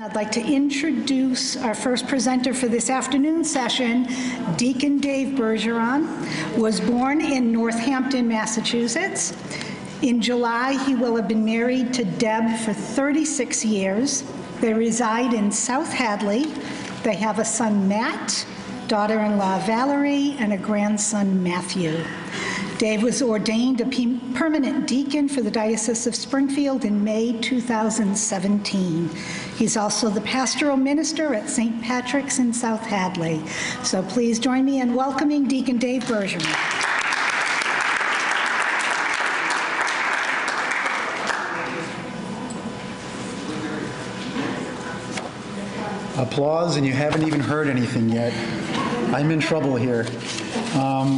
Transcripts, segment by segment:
I'd like to introduce our first presenter for this afternoon session, Deacon Dave Bergeron. Was born in Northampton, Massachusetts. In July, he will have been married to Deb for 36 years. They reside in South Hadley. They have a son, Matt, daughter-in-law, Valerie, and a grandson, Matthew. Dave was ordained a permanent deacon for the Diocese of Springfield in May 2017. He's also the pastoral minister at St. Patrick's in South Hadley. So please join me in welcoming Deacon Dave Bergeron. applause and you haven't even heard anything yet. I'm in trouble here. Um,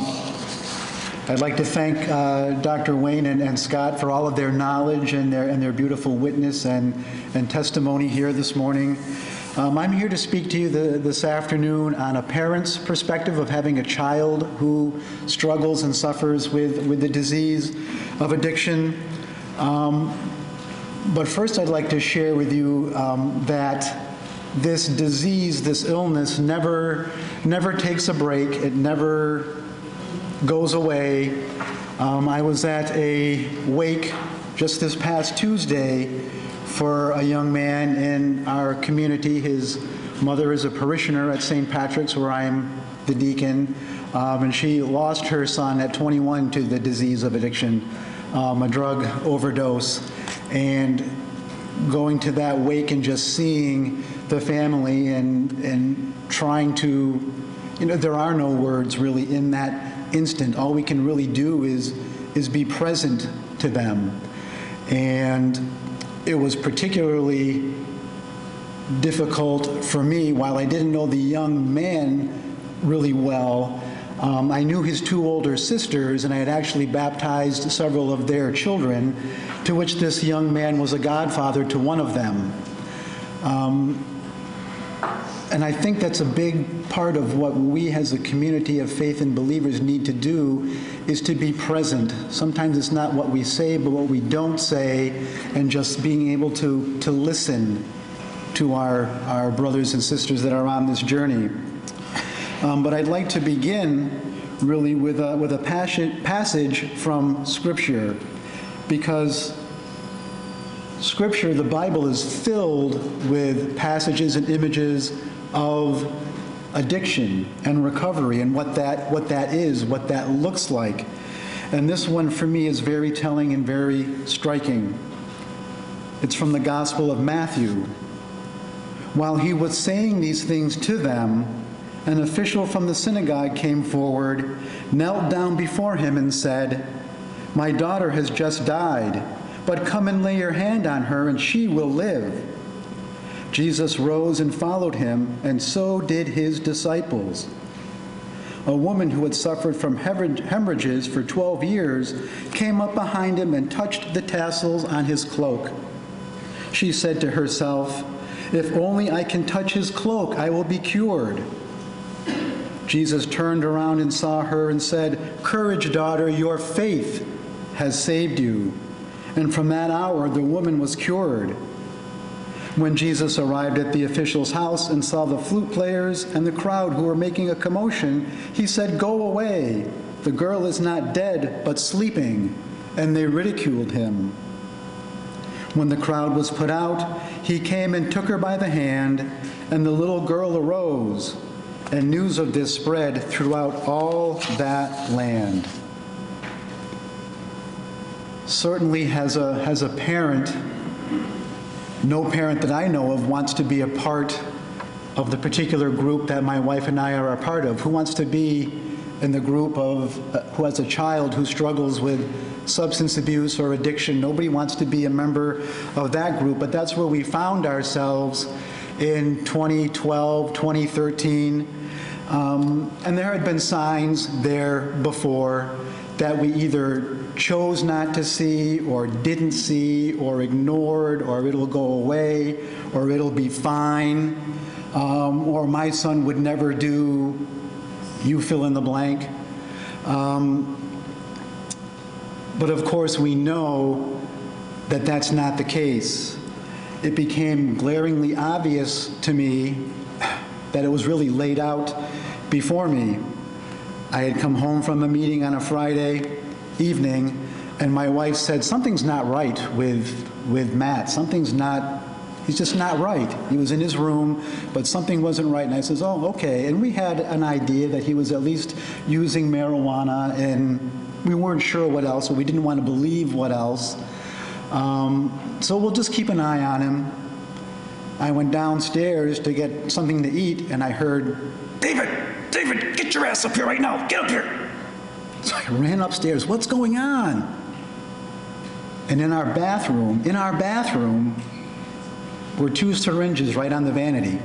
I'd like to thank uh, Dr. Wayne and, and Scott for all of their knowledge and their, and their beautiful witness and, and testimony here this morning. Um, I'm here to speak to you the, this afternoon on a parent's perspective of having a child who struggles and suffers with, with the disease of addiction. Um, but first, I'd like to share with you um, that this disease, this illness, never, never takes a break. It never goes away. Um, I was at a wake just this past Tuesday for a young man in our community. His mother is a parishioner at St. Patrick's, where I'm the deacon, um, and she lost her son at 21 to the disease of addiction, um, a drug overdose. And going to that wake and just seeing the family and, and trying to, you know, there are no words really in that instant. All we can really do is, is be present to them. And it was particularly difficult for me, while I didn't know the young man really well, um, I knew his two older sisters, and I had actually baptized several of their children, to which this young man was a godfather to one of them. Um, and I think that's a big part of what we as a community of faith and believers need to do is to be present. Sometimes it's not what we say, but what we don't say, and just being able to, to listen to our, our brothers and sisters that are on this journey. Um, but I'd like to begin really with a, with a passage, passage from Scripture because Scripture, the Bible, is filled with passages and images of addiction and recovery and what that, what that is, what that looks like. And this one for me is very telling and very striking. It's from the Gospel of Matthew. While he was saying these things to them, an official from the synagogue came forward, knelt down before him, and said, My daughter has just died, but come and lay your hand on her, and she will live. Jesus rose and followed him, and so did his disciples. A woman who had suffered from hemorrhages for 12 years came up behind him and touched the tassels on his cloak. She said to herself, If only I can touch his cloak, I will be cured. Jesus turned around and saw her and said, Courage, daughter, your faith has saved you. And from that hour, the woman was cured. When Jesus arrived at the official's house and saw the flute players and the crowd who were making a commotion, he said, Go away. The girl is not dead, but sleeping. And they ridiculed him. When the crowd was put out, he came and took her by the hand, and the little girl arose and news of this spread throughout all that land. Certainly, as a, as a parent, no parent that I know of wants to be a part of the particular group that my wife and I are a part of. Who wants to be in the group of uh, who has a child who struggles with substance abuse or addiction? Nobody wants to be a member of that group, but that's where we found ourselves in 2012, 2013 um, and there had been signs there before that we either chose not to see or didn't see or ignored or it'll go away or it'll be fine um, or my son would never do you fill in the blank. Um, but of course we know that that's not the case. it became glaringly obvious to me that it was really laid out before me. I had come home from a meeting on a Friday evening, and my wife said, Something's not right with, with Matt. Something's not, he's just not right. He was in his room, but something wasn't right. And I says, Oh, okay. And we had an idea that he was at least using marijuana, and we weren't sure what else, but we didn't want to believe what else. Um, so we'll just keep an eye on him. I went downstairs to get something to eat, and I heard, David, David, get your ass up here right now. Get up here. So I ran upstairs. What's going on? And in our bathroom, in our bathroom, were two syringes right on the vanity.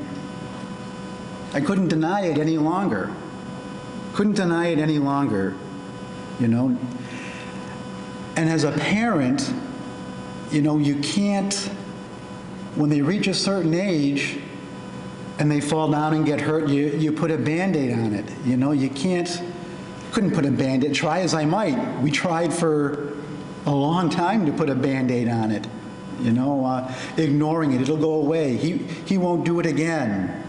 I couldn't deny it any longer. Couldn't deny it any longer, you know. And as a parent, you know, you can't, when they reach a certain age and they fall down and get hurt, you, you put a Band-Aid on it. You know, you can't, couldn't put a Band-Aid, try as I might. We tried for a long time to put a Band-Aid on it, you know, uh, ignoring it, it'll go away. He, he won't do it again.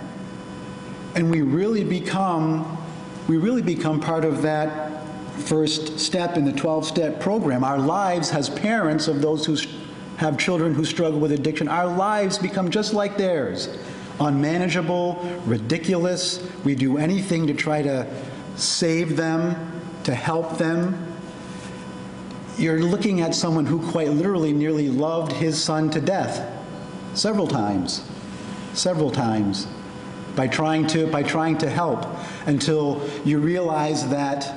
And we really become, we really become part of that first step in the 12-step program. Our lives as parents of those who have children who struggle with addiction, our lives become just like theirs. Unmanageable, ridiculous. We do anything to try to save them, to help them. You're looking at someone who quite literally nearly loved his son to death several times, several times by trying to by trying to help until you realize that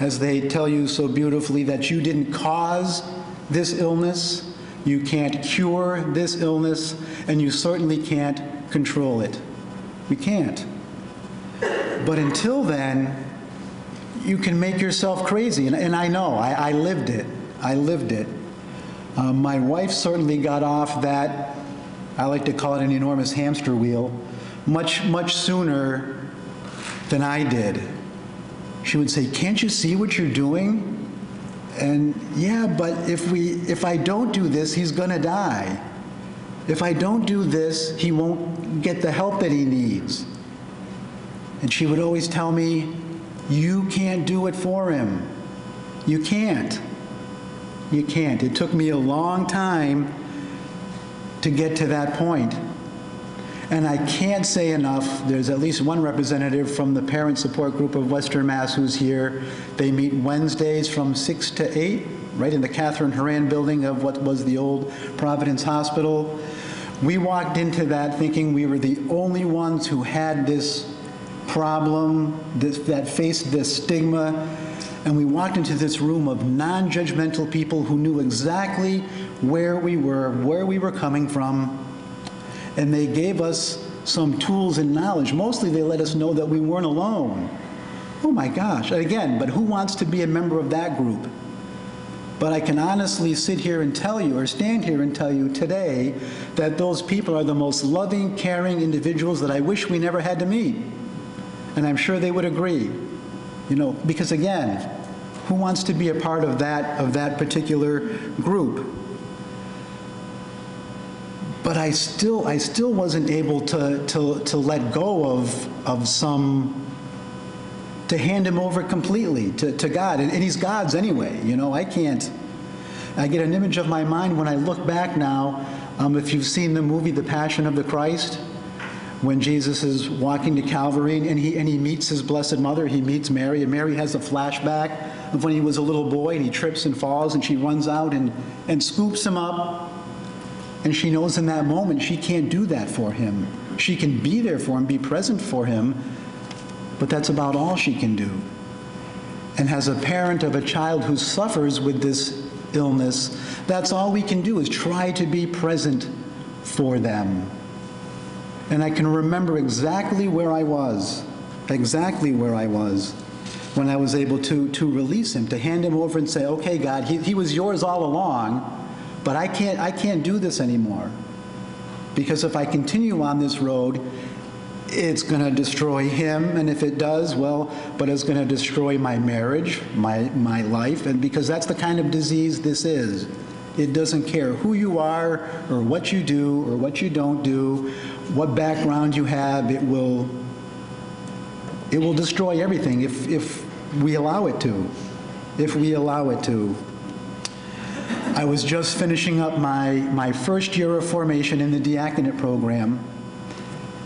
as they tell you so beautifully that you didn't cause this illness, you can't cure this illness, and you certainly can't control it. We can't. But until then, you can make yourself crazy. And, and I know, I, I lived it. I lived it. Uh, my wife certainly got off that, I like to call it an enormous hamster wheel, much, much sooner than I did. She would say, Can't you see what you're doing? And yeah, but if, we, if I don't do this, he's going to die. If I don't do this, he won't get the help that he needs. And she would always tell me, You can't do it for him. You can't. You can't. It took me a long time to get to that point. And I can't say enough, there's at least one representative from the Parent Support Group of Western Mass who's here. They meet Wednesdays from 6 to 8, right in the Catherine Horan building of what was the old Providence Hospital. We walked into that thinking we were the only ones who had this problem, this, that faced this stigma. And we walked into this room of non judgmental people who knew exactly where we were, where we were coming from, and they gave us some tools and knowledge. Mostly they let us know that we weren't alone. Oh my gosh. Again, but who wants to be a member of that group? But I can honestly sit here and tell you, or stand here and tell you today, that those people are the most loving, caring individuals that I wish we never had to meet. And I'm sure they would agree. You know, because again, who wants to be a part of that, of that particular group? but I still, I still wasn't able to, to, to let go of, of some, to hand him over completely to, to God. And, and he's God's anyway, you know, I can't, I get an image of my mind when I look back now, um, if you've seen the movie The Passion of the Christ, when Jesus is walking to Calvary and he, and he meets his blessed mother, he meets Mary, and Mary has a flashback of when he was a little boy and he trips and falls and she runs out and, and scoops him up and she knows in that moment she can't do that for him. She can be there for him, be present for him, but that's about all she can do. And as a parent of a child who suffers with this illness, that's all we can do is try to be present for them. And I can remember exactly where I was, exactly where I was when I was able to, to release him, to hand him over and say, okay, God, he, he was yours all along. But I can't, I can't do this anymore. Because if I continue on this road, it's going to destroy him. And if it does, well, but it's going to destroy my marriage, my, my life. And because that's the kind of disease this is. It doesn't care who you are, or what you do, or what you don't do, what background you have, it will, it will destroy everything if, if we allow it to, if we allow it to. I was just finishing up my, my first year of formation in the diaconate program.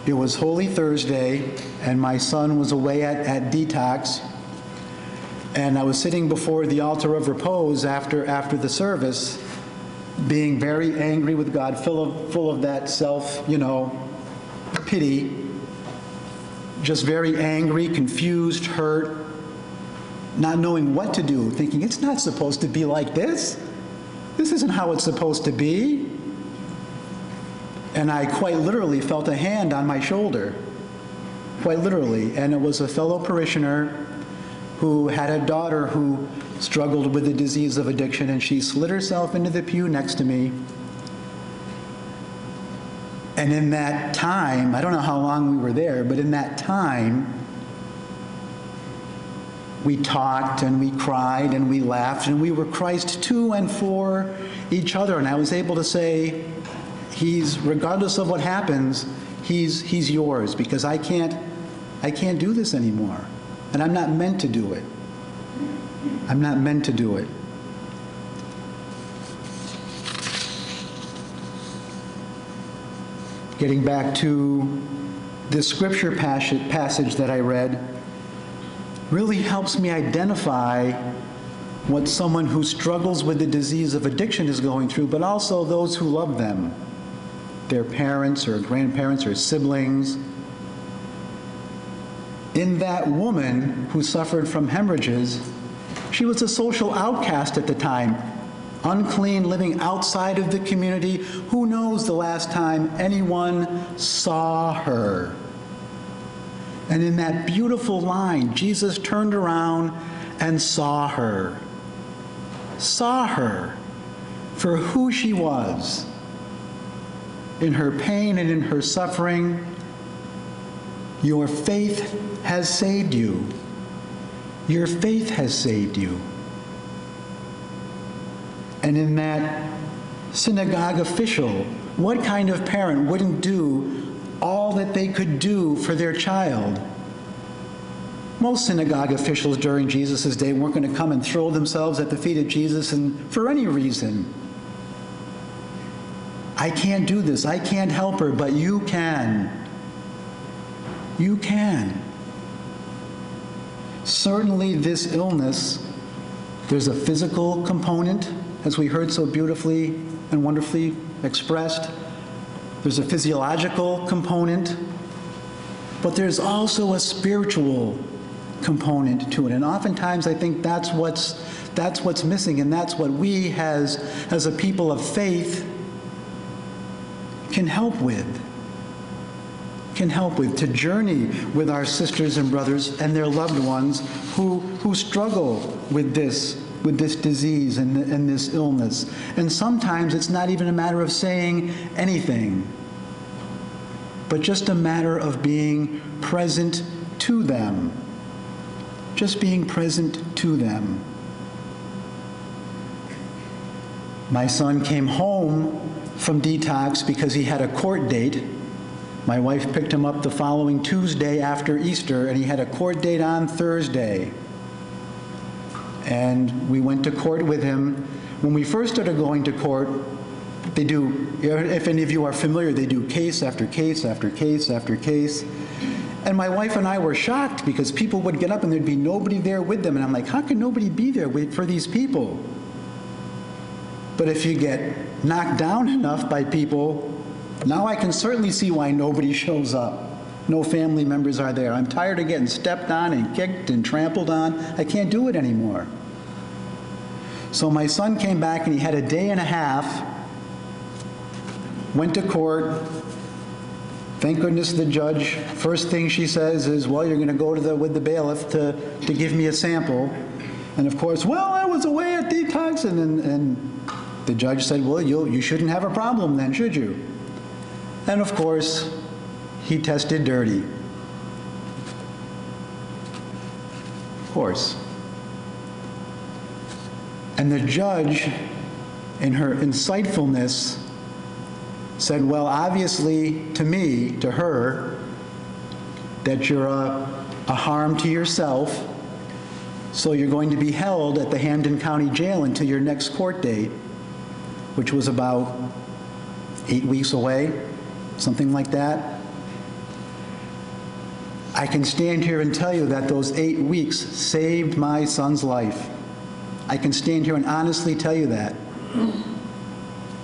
It was Holy Thursday, and my son was away at, at detox. And I was sitting before the altar of repose after, after the service, being very angry with God, full of, full of that self, you know, pity, just very angry, confused, hurt, not knowing what to do, thinking, it's not supposed to be like this. This isn't how it's supposed to be. And I quite literally felt a hand on my shoulder, quite literally. And it was a fellow parishioner who had a daughter who struggled with the disease of addiction, and she slid herself into the pew next to me. And in that time, I don't know how long we were there, but in that time, we talked and we cried and we laughed and we were Christ to and for each other. And I was able to say, He's, regardless of what happens, He's, he's yours because I can't, I can't do this anymore. And I'm not meant to do it. I'm not meant to do it. Getting back to this scripture passage that I read, really helps me identify what someone who struggles with the disease of addiction is going through, but also those who love them, their parents or grandparents or siblings. In that woman who suffered from hemorrhages, she was a social outcast at the time, unclean, living outside of the community. Who knows the last time anyone saw her? And in that beautiful line, Jesus turned around and saw her. Saw her for who she was. In her pain and in her suffering, your faith has saved you. Your faith has saved you. And in that synagogue official, what kind of parent wouldn't do all that they could do for their child. Most synagogue officials during Jesus' day weren't going to come and throw themselves at the feet of Jesus and for any reason. I can't do this. I can't help her, but you can. You can. Certainly, this illness, there's a physical component, as we heard so beautifully and wonderfully expressed. There's a physiological component, but there's also a spiritual component to it. And oftentimes I think that's what's that's what's missing and that's what we as as a people of faith can help with. Can help with to journey with our sisters and brothers and their loved ones who who struggle with this with this disease and, and this illness. And sometimes it's not even a matter of saying anything, but just a matter of being present to them. Just being present to them. My son came home from detox because he had a court date. My wife picked him up the following Tuesday after Easter, and he had a court date on Thursday and we went to court with him. When we first started going to court, they do, if any of you are familiar, they do case after case after case after case. And my wife and I were shocked because people would get up and there'd be nobody there with them. And I'm like, how can nobody be there for these people? But if you get knocked down enough by people, now I can certainly see why nobody shows up. No family members are there. I'm tired of getting stepped on and kicked and trampled on. I can't do it anymore. So my son came back and he had a day and a half, went to court. Thank goodness the judge, first thing she says is, well, you're going to go to the, with the bailiff to, to give me a sample. And of course, well, I was away at detox. And, and, and the judge said, well, you you shouldn't have a problem then, should you? And of course, he tested dirty. Of course. And the judge, in her insightfulness, said, Well, obviously, to me, to her, that you're a, a harm to yourself, so you're going to be held at the Hampden County Jail until your next court date, which was about eight weeks away, something like that. I can stand here and tell you that those eight weeks saved my son's life. I can stand here and honestly tell you that.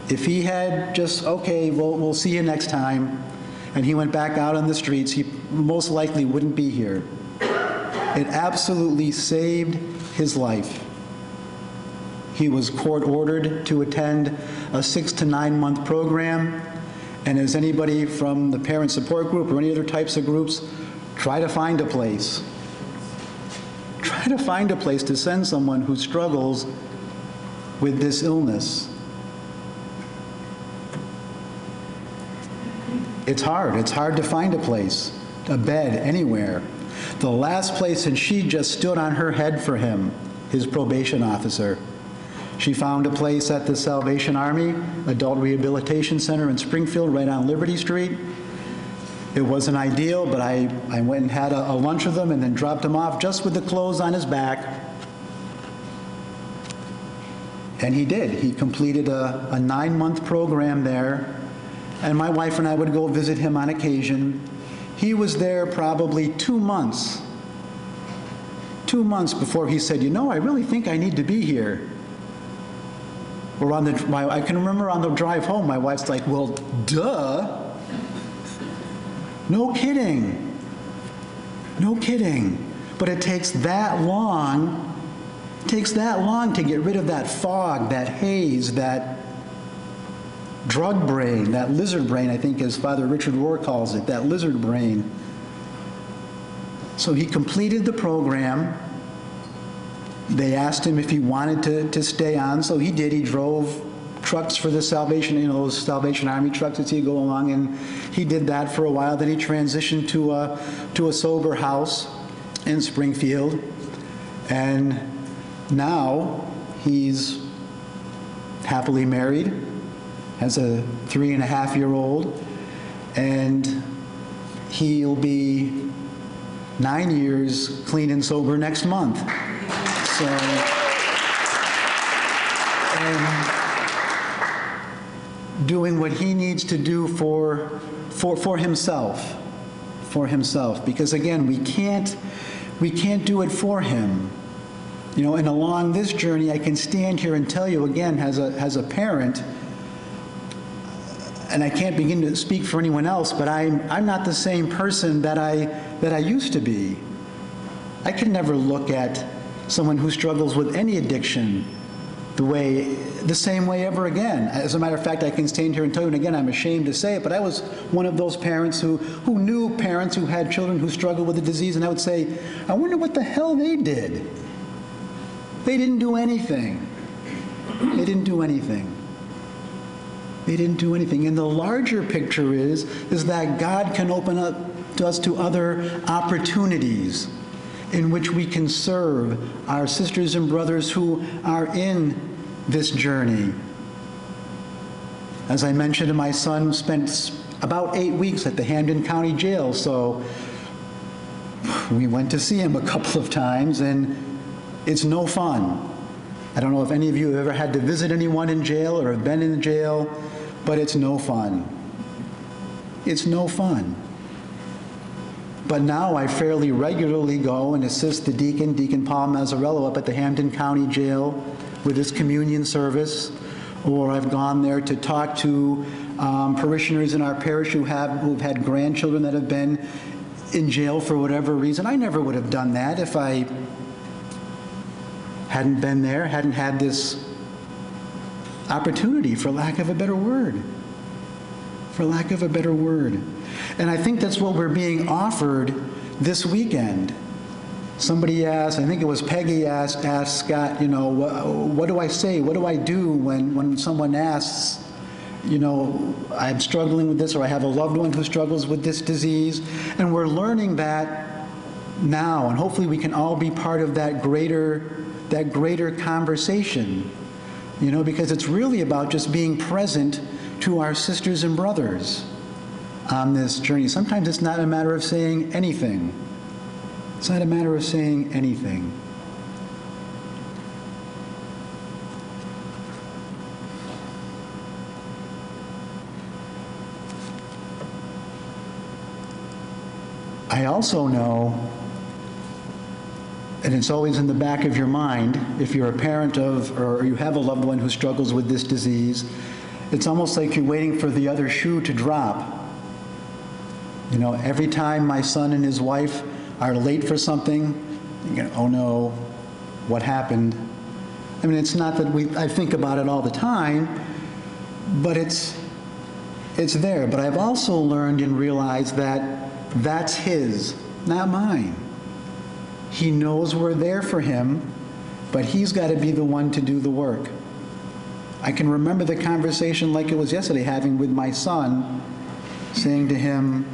If he had just, okay, well, we'll see you next time, and he went back out on the streets, he most likely wouldn't be here. It absolutely saved his life. He was court ordered to attend a six to nine month program, and as anybody from the parent support group or any other types of groups, try to find a place. Try to find a place to send someone who struggles with this illness. It's hard. It's hard to find a place, a bed, anywhere. The last place, and she just stood on her head for him, his probation officer. She found a place at the Salvation Army Adult Rehabilitation Center in Springfield, right on Liberty Street. It wasn't ideal, but I, I went and had a, a lunch with him and then dropped him off just with the clothes on his back. And he did. He completed a, a nine month program there. And my wife and I would go visit him on occasion. He was there probably two months. Two months before he said, You know, I really think I need to be here. Or on the, my, I can remember on the drive home, my wife's like, Well, duh. No kidding. No kidding. But it takes that long, it takes that long to get rid of that fog, that haze, that drug brain, that lizard brain, I think as Father Richard Rohr calls it, that lizard brain. So he completed the program. They asked him if he wanted to, to stay on, so he did. He drove trucks for the Salvation, you know, those Salvation Army trucks as he go along, and he did that for a while. Then he transitioned to a, to a sober house in Springfield, and now he's happily married, has a three and a half year old, and he'll be nine years clean and sober next month. And doing what he needs to do for, for, for himself, for himself. Because again, we can't, we can't do it for him. You know, and along this journey, I can stand here and tell you again, as a, as a parent, and I can't begin to speak for anyone else, but I'm, I'm not the same person that I, that I used to be. I can never look at someone who struggles with any addiction the way, the same way ever again. As a matter of fact, I can stand here and tell you, and again, I'm ashamed to say it, but I was one of those parents who, who knew parents who had children who struggled with the disease, and I would say, I wonder what the hell they did. They didn't do anything. They didn't do anything. They didn't do anything. And the larger picture is, is that God can open up to us to other opportunities in which we can serve our sisters and brothers who are in this journey. As I mentioned, my son spent about eight weeks at the Hampden County Jail, so we went to see him a couple of times, and it's no fun. I don't know if any of you have ever had to visit anyone in jail or have been in jail, but it's no fun. It's no fun. But now I fairly regularly go and assist the deacon, Deacon Paul Mazzarello, up at the Hampden County Jail with his communion service, or I've gone there to talk to um, parishioners in our parish who have who've had grandchildren that have been in jail for whatever reason. I never would have done that if I hadn't been there, hadn't had this opportunity, for lack of a better word. For lack of a better word. And I think that's what we're being offered this weekend. Somebody asked, I think it was Peggy asked, asked Scott, you know, what, what do I say? What do I do when, when someone asks, you know, I'm struggling with this or I have a loved one who struggles with this disease? And we're learning that now, and hopefully we can all be part of that greater, that greater conversation You know, because it's really about just being present to our sisters and brothers on this journey. Sometimes it's not a matter of saying anything. It's not a matter of saying anything. I also know, and it's always in the back of your mind, if you're a parent of, or you have a loved one who struggles with this disease, it's almost like you're waiting for the other shoe to drop. You know, every time my son and his wife are late for something, you go, oh no, what happened? I mean, it's not that we, I think about it all the time, but it's, it's there. But I've also learned and realized that that's his, not mine. He knows we're there for him, but he's got to be the one to do the work. I can remember the conversation like it was yesterday, having with my son, saying to him,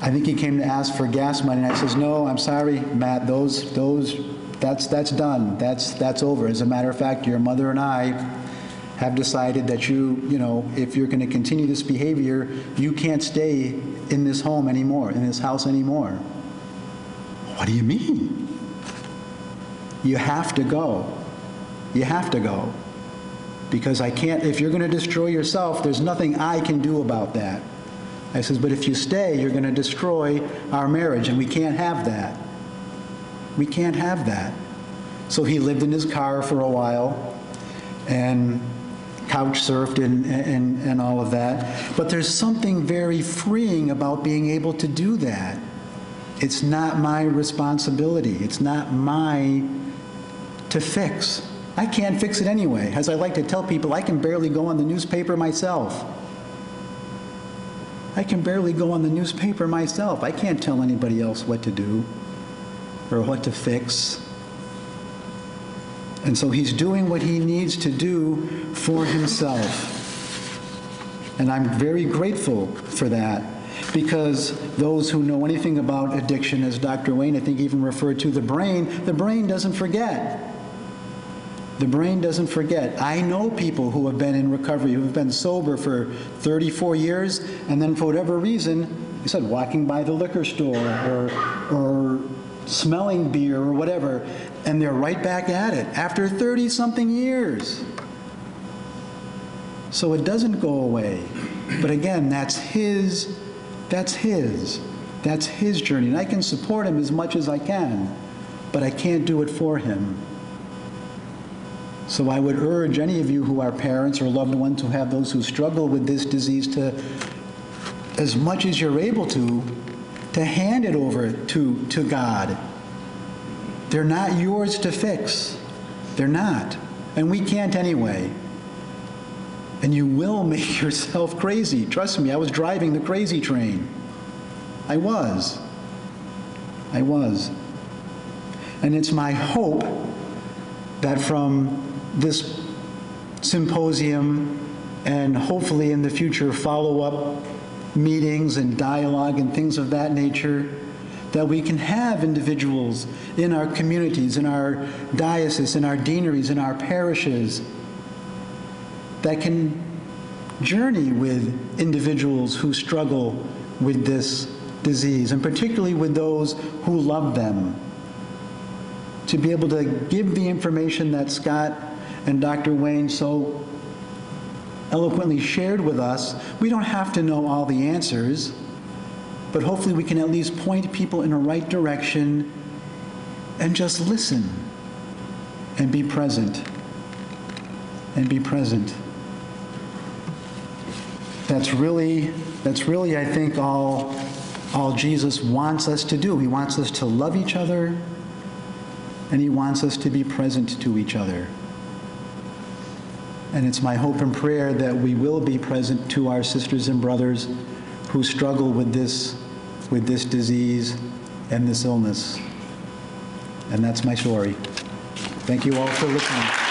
I think he came to ask for gas money, and I says, "No, I'm sorry, Matt. Those, those, that's that's done. That's that's over. As a matter of fact, your mother and I have decided that you, you know, if you're going to continue this behavior, you can't stay in this home anymore, in this house anymore." What do you mean? You have to go. You have to go. Because I can't, if you're going to destroy yourself, there's nothing I can do about that. I says, but if you stay, you're going to destroy our marriage, and we can't have that. We can't have that. So he lived in his car for a while and couch surfed and, and, and all of that. But there's something very freeing about being able to do that. It's not my responsibility. It's not my to fix. I can't fix it anyway. As I like to tell people, I can barely go on the newspaper myself. I can barely go on the newspaper myself. I can't tell anybody else what to do or what to fix. And so he's doing what he needs to do for himself. And I'm very grateful for that because those who know anything about addiction, as Dr. Wayne, I think, even referred to the brain, the brain doesn't forget. The brain doesn't forget. I know people who have been in recovery, who have been sober for 34 years, and then for whatever reason, you said walking by the liquor store or, or smelling beer or whatever, and they're right back at it after 30 something years. So it doesn't go away. But again, that's his, that's his. That's his journey. And I can support him as much as I can, but I can't do it for him. So I would urge any of you who are parents or loved ones who have those who struggle with this disease to, as much as you're able to, to hand it over to, to God. They're not yours to fix. They're not. And we can't anyway. And you will make yourself crazy. Trust me, I was driving the crazy train. I was. I was. And it's my hope that from this symposium and hopefully in the future follow-up meetings and dialogue and things of that nature, that we can have individuals in our communities, in our dioceses, in our deaneries, in our parishes, that can journey with individuals who struggle with this disease, and particularly with those who love them. To be able to give the information that Scott and Dr. Wayne so eloquently shared with us, we don't have to know all the answers, but hopefully we can at least point people in a right direction and just listen and be present. And be present. That's really, that's really, I think, all, all Jesus wants us to do. He wants us to love each other, and he wants us to be present to each other. And it's my hope and prayer that we will be present to our sisters and brothers who struggle with this, with this disease and this illness. And that's my story. Thank you all for listening.